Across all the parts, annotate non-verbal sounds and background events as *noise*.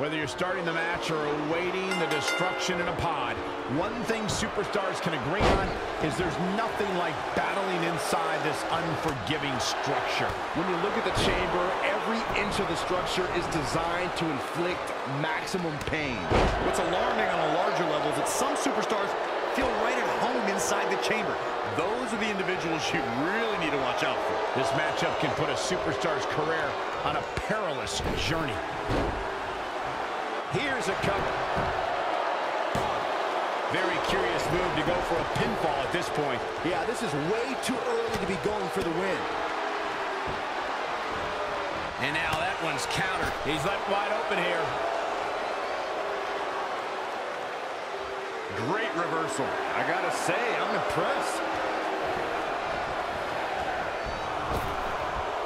Whether you're starting the match or awaiting the destruction in a pod, one thing superstars can agree on is there's nothing like battling inside this unforgiving structure. When you look at the chamber, every inch of the structure is designed to inflict maximum pain. What's alarming on a larger level is that some superstars feel right at home inside the chamber. Those are the individuals you really need to watch out for. This matchup can put a superstar's career on a perilous journey. Here's a cover. Very curious move to go for a pinfall at this point. Yeah, this is way too early to be going for the win. And now that one's countered. He's left wide open here. Great reversal. I gotta say, I'm impressed.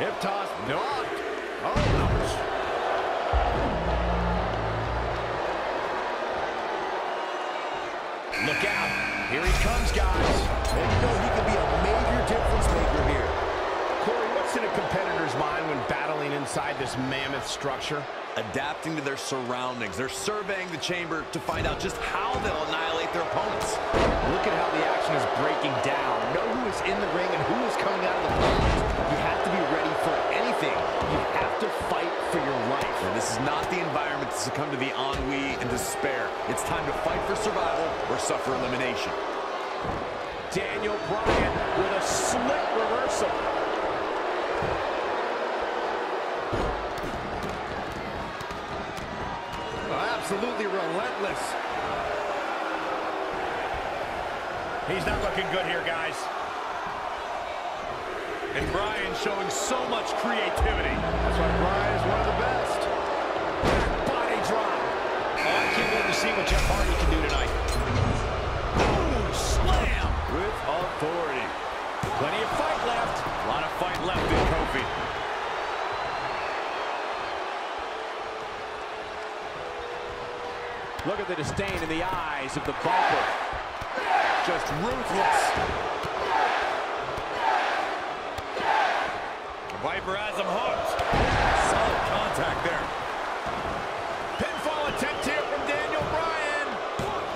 Hip toss, blocked. Oh, out. Here he comes, guys. And you know he could be a major difference maker here. Corey, what's in a competitor's mind when battling inside this mammoth structure? Adapting to their surroundings. They're surveying the chamber to find out just how they'll annihilate their opponents. Look at how the action is breaking down. Know who is in the ring and who is coming out of the pocket. You have to be ready for anything. You have to fight for your life. And this is not the environment to succumb to the ennui and despair. It's time to fight for survival or suffer elimination. Daniel Bryan with a slick reversal. Absolutely relentless. He's not looking good here, guys. Showing so much creativity. That's why Bryan is one of the best. Body drop. Oh, I can't wait to see what Jeff Hardy can do tonight. Boom! Slam! With authority. Plenty of fight left. A lot of fight left in Kofi. Look at the disdain in the eyes of the Viper. Just ruthless. Viper has him hooked. Solid contact there. Pinfall attempt here from Daniel Bryan.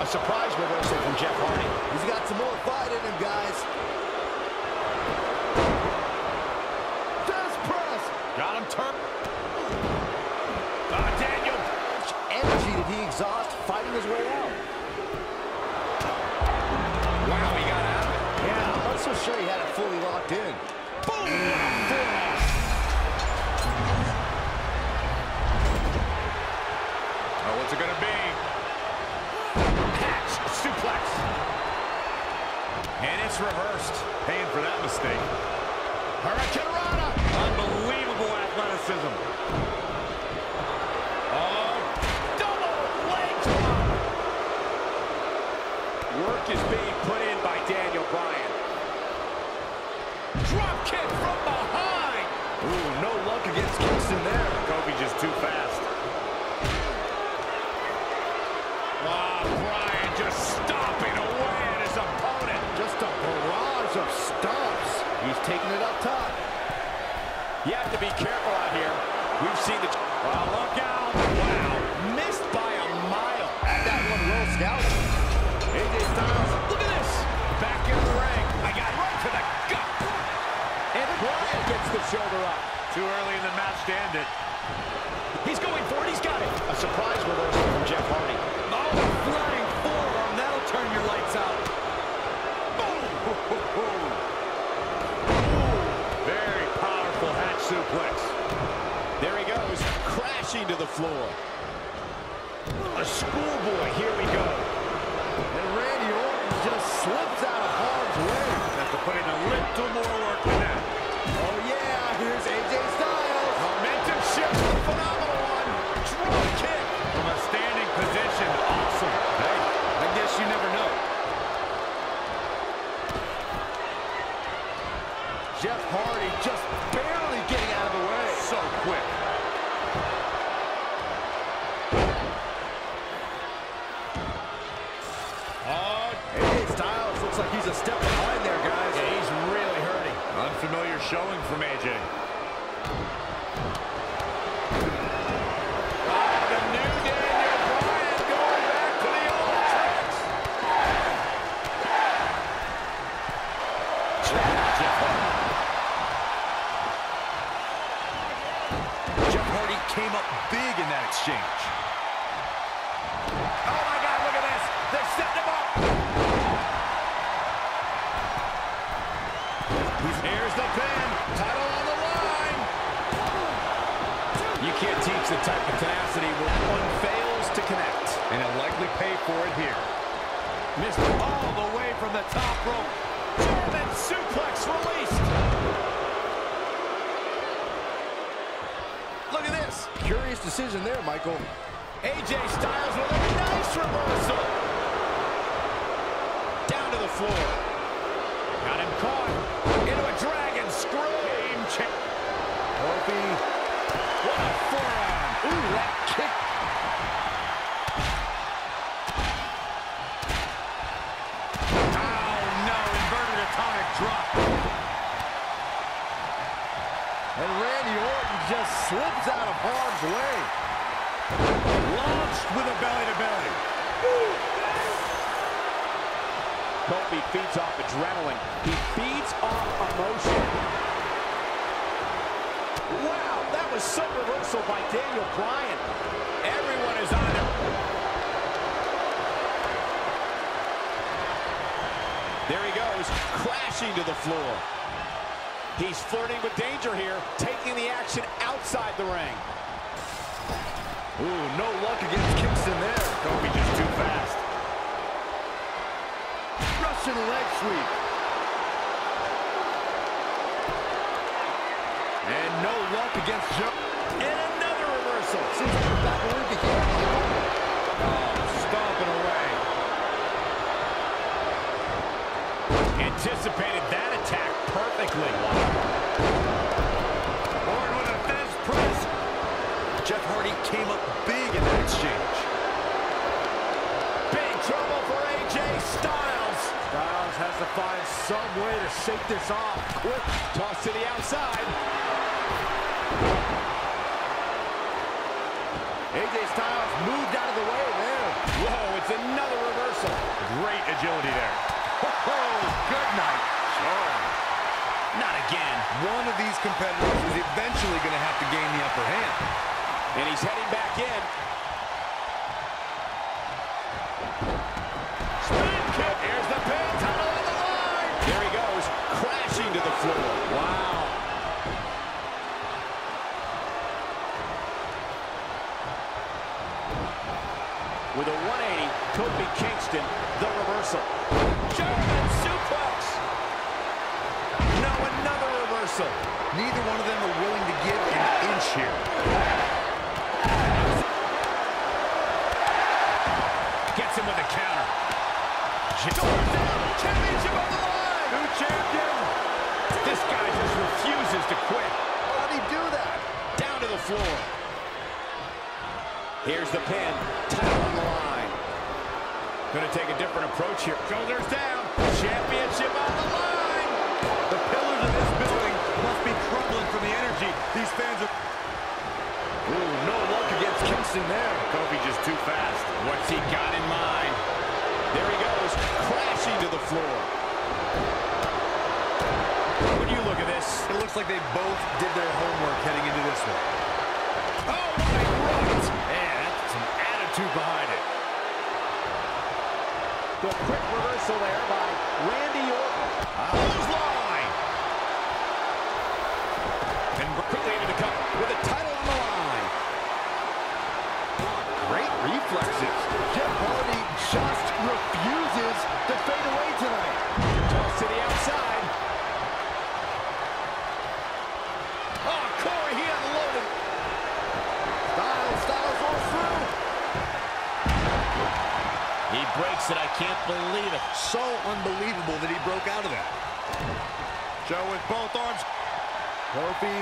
A surprise reversal from Jeff Hardy. He's got some more fight in him, guys. Fast press. Got him turned. Ah, Daniel. Much energy did he exhaust fighting his way out? Wow, he got out of it. Yeah, I'm not so sure he had it fully locked in. Boom! Be? Patch suplex. And it's reversed. Paying for that mistake. Hurricane Rana. Unbelievable athleticism. Oh, double leg drop. Work is being put in by Daniel Bryan. Drop kick from behind. Ooh, no luck against Kingston there. Kofi just too fast. Taking it up top. You have to be careful out here. We've seen the... Oh, look out. Wow. Missed by a mile. That one well scouted. AJ Styles, look at this. Back in the ring. I got right to the gut. And Bryan gets the shoulder up. Too early in the match to end it. He's going for it. He's got it. A surprise reversal from Jeff Hardy. Oh, flying forearm. That'll turn your lights out. Suplex. There he goes, crashing to the floor. A schoolboy. Here we go. And Randy Orton just slips out of harm's way. Have to put in a little more work than that. Oh, yeah, here's AJ Styles. Momentum shift. Phenomenal one. Drop kick. From a standing position, awesome. Hey, I guess you never know. Jeff Hardy just barely getting out of the way. So quick. Oh, AJ Styles looks like he's a step behind there, guys. yeah, he's really hurting. Unfamiliar showing from AJ. The New from the top rope. German suplex released. Look at this. Curious decision there, Michael. AJ Styles with a nice reversal. Down to the floor. Got him caught. Into a dragon screw. Game check. Kofi. What a forearm. Ooh, that kick. Just slips out of harm's way. Launched with a belly-to-belly. Kofi feeds off adrenaline. He feeds off emotion. Wow, that was some reversal by Daniel Bryan. Everyone is on him. There he goes, crashing to the floor. He's flirting with danger here, taking the action outside the ring. Ooh, no luck against Kingston there. Kofi just too fast. Russian leg sweep. And no luck against Joe. And another reversal. Seems like we're back where we began. Stomping away. Anticipated that attack perfectly. Orton came up big in that exchange. Big trouble for AJ Styles. Styles has to find some way to shake this off. Quick toss to the outside. AJ Styles moved out of the way there. Whoa, it's another reversal. Great agility there. Oh, good night. Sure. Not again. One of these competitors is eventually going to have to gain the upper hand. And he's heading back in. Spin kick. Here's the pin. Title on the line. There he goes, crashing to the floor. Wow. With a 180, Kofi Kingston, the Shoulders down. Championship on the line. The pillars of this building must be crumbling from the energy these fans are... Ooh, no luck against Kingston there. Kofi just too fast. What's he got in mind? There he goes, crashing to the floor. When you look at this, It looks like they both did their homework heading into this one. oh my right! Man, that's some attitude behind it. The quick reversal there by Randy Orton. Clothesline! And quickly into the cover with a title on the line. Great reflexes. Jeff Hardy just So unbelievable that he broke out of that. Joe with both arms. Kofi.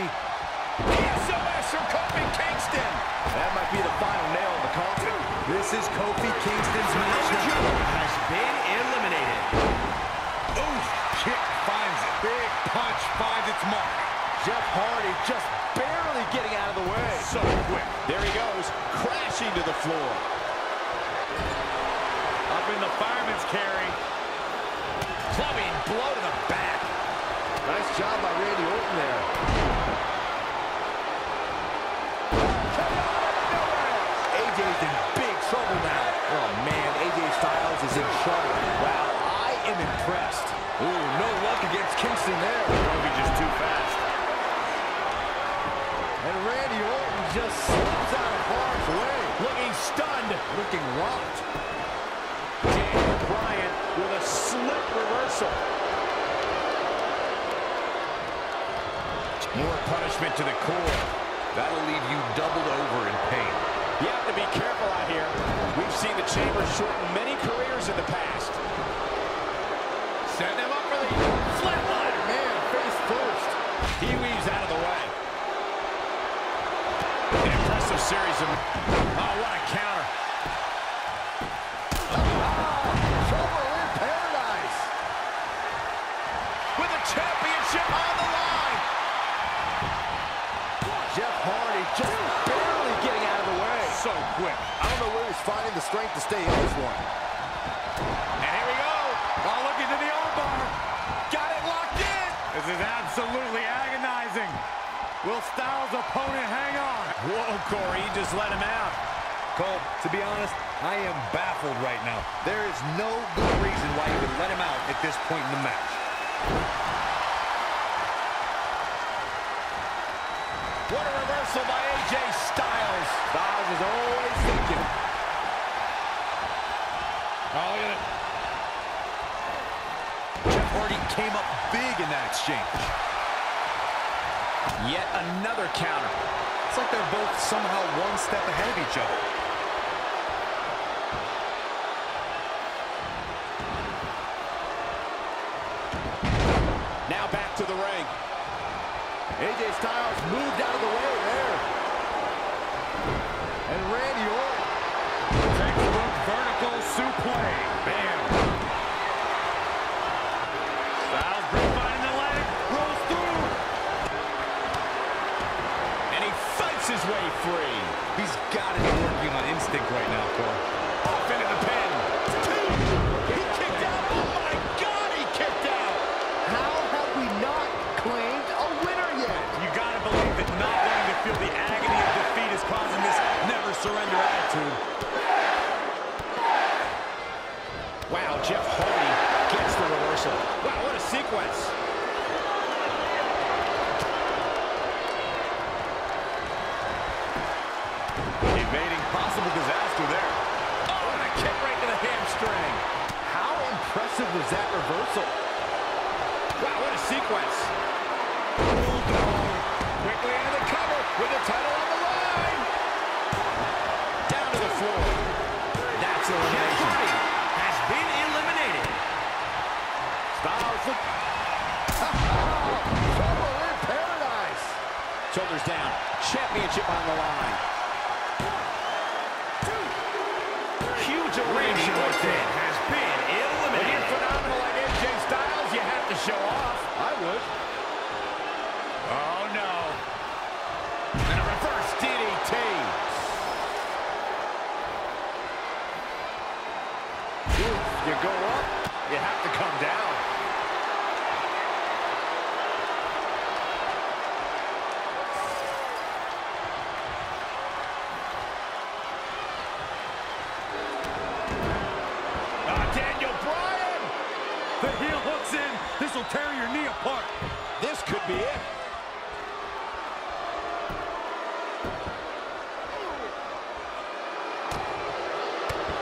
SOS from Kofi Kingston. That might be the final nail in the coffin. This is Kofi Kingston's match now. has been eliminated. Oof, kick finds it. Big punch finds its mark. Jeff Hardy just barely getting out of the way. So quick. There he goes, crashing to the floor. Up in the fireman's carry. Clubbing blow to the back. Nice job by Randy Orton there. AJ's in big trouble now. Oh, man, AJ Styles is in trouble. Wow, I am impressed. Ooh, no luck against Kingston there. Probably just too fast. And Randy Orton just slips out of harm's way. Looking stunned. Looking rocked. Daniel Bryan with a slip reversal. More punishment to the core. That'll leave you doubled over in pain. You have to be careful out here. We've seen the chamber shorten many careers in the past. Setting him up for the flatliner. Man, face first. He weaves out of the way. An impressive series of... Oh, what a counter. Jeff just barely getting out of the way. So quick. I don't know where he's finding the strength to stay in this one. And here we go. Oh, look into the armbar. Got it locked in. This is absolutely agonizing. Will Styles' opponent hang on? Whoa, Corey, he just let him out. Cole, to be honest, I am baffled right now. There is no good reason why you would let him out at this point in the match. What a reversal by AJ Styles. Styles is always thinking. Oh, look at it. Jeff Hardy came up big in that exchange. Yet another counter. It's like they're both somehow one step ahead of each other. Now back to the ring. AJ Styles moved out of the way suplex. Bam. Styles grapevine the leg. Rolls through. And he fights his way free. He's got be working on instinct right now, Cole. Off into the pin. Two. He kicked out. Oh, my God, he kicked out. How have we not claimed a winner yet? You got to believe that not wanting to feel the agony of defeat is causing this never surrender attitude. Wow, Jeff Hardy gets the reversal. Wow, what. Evading possible disaster there. Oh, and a kick right to the hamstring. How impressive was that reversal? Wow, what a sequence. Quickly into the cover with the title on the line. Down to the floor. That's elimination. Look. *laughs* Trouble in paradise. Shoulders down. Championship on the line. Huge elimination right there. has been eliminated. When you're phenomenal like AJ Styles, you have to show off.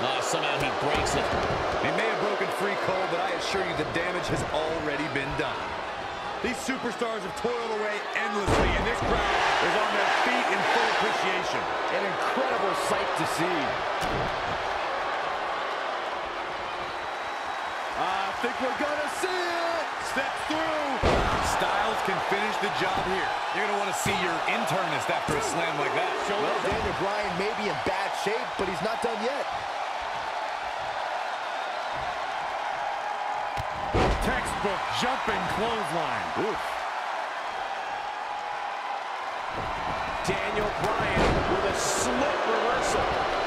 Oh, somehow he breaks it. He may have broken free, Cole, but I assure you the damage has already been done. These superstars have toiled away endlessly, and this crowd is on their feet in full appreciation. An incredible sight to see. I think we're gonna see it. Steps through. Styles can finish the job here. You're going to want to see your internist after a slam like that. Well, Daniel Bryan may be in bad shape, but he's not done yet. Textbook jumping clothesline. Oof. Daniel Bryan with a slip reversal.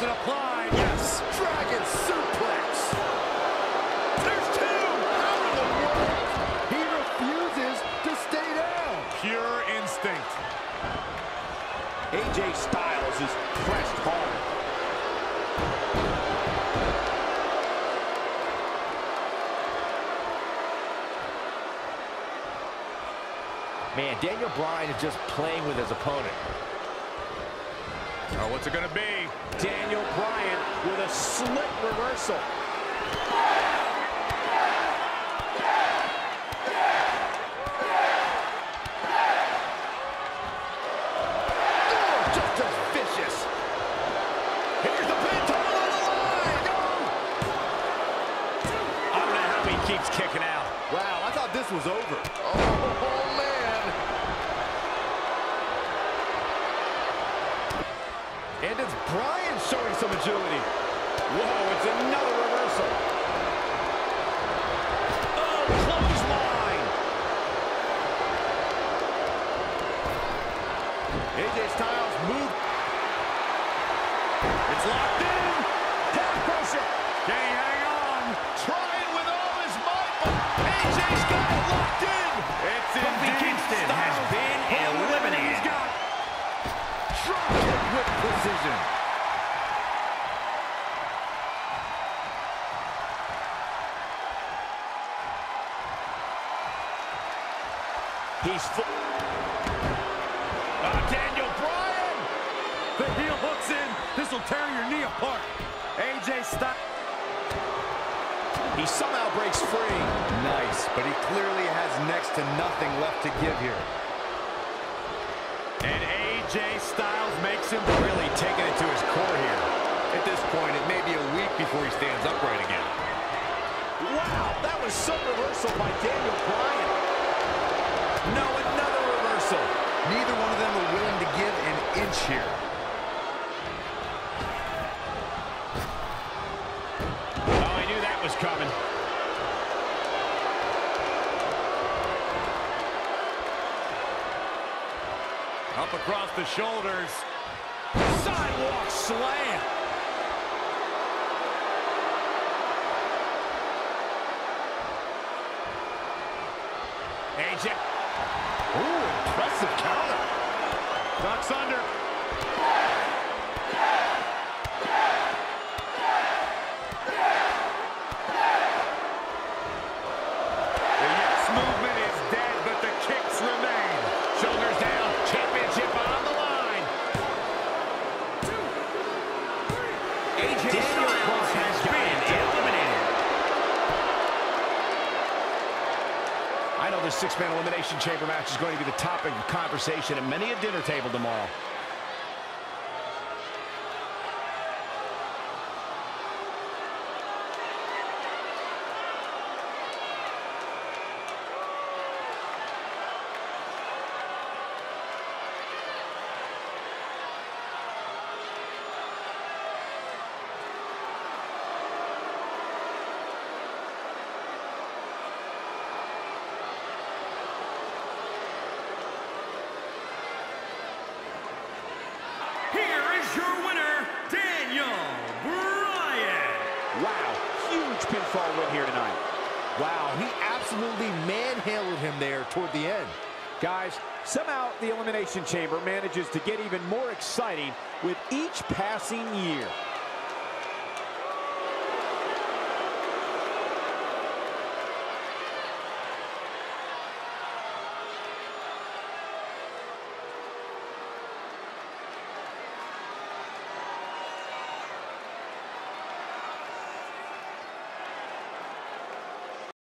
Look at applied. Yes. Dragon suplex. There's two. How in the world? He refuses to stay down. Pure instinct. AJ Styles is pressed hard. Man, Daniel Bryan is just playing with his opponent. Oh, what's it gonna be? Daniel Bryan with a slick reversal. Oh, just as vicious. Here's the pin title on the line. Oh. I don't know how he keeps kicking out. Wow, I thought this was over. Oh, man. And it's Bryan showing some agility. Whoa, it's another reversal. Oh, clothesline. AJ Styles move. It's locked in. Backbreaker. Can he hang on? Trying with all his might, but AJ's got it locked in. It's Kofi Kingston Styles. has been eliminated. He's got Drop kick with precision. He's full. Somehow breaks free. Nice, but he clearly has next to nothing left to give here. And AJ Styles makes him Really taking it to his core here. At this point, it may be a week before he stands upright again. Wow, that was some reversal by Daniel Bryan. No, another reversal. Neither one of them are willing to give an inch here. Oh, I knew that was coming. Up across the shoulders. Sidewalk slam. AJ. Ooh, impressive counter. Ducks under. I know this six-man elimination chamber match is going to be the topic of conversation at many a dinner table tomorrow. Here is your winner, Daniel Bryan. Wow, huge pinfall win here tonight. Wow, he absolutely manhandled him there toward the end. Guys, somehow the Elimination Chamber manages to get even more exciting with each passing year.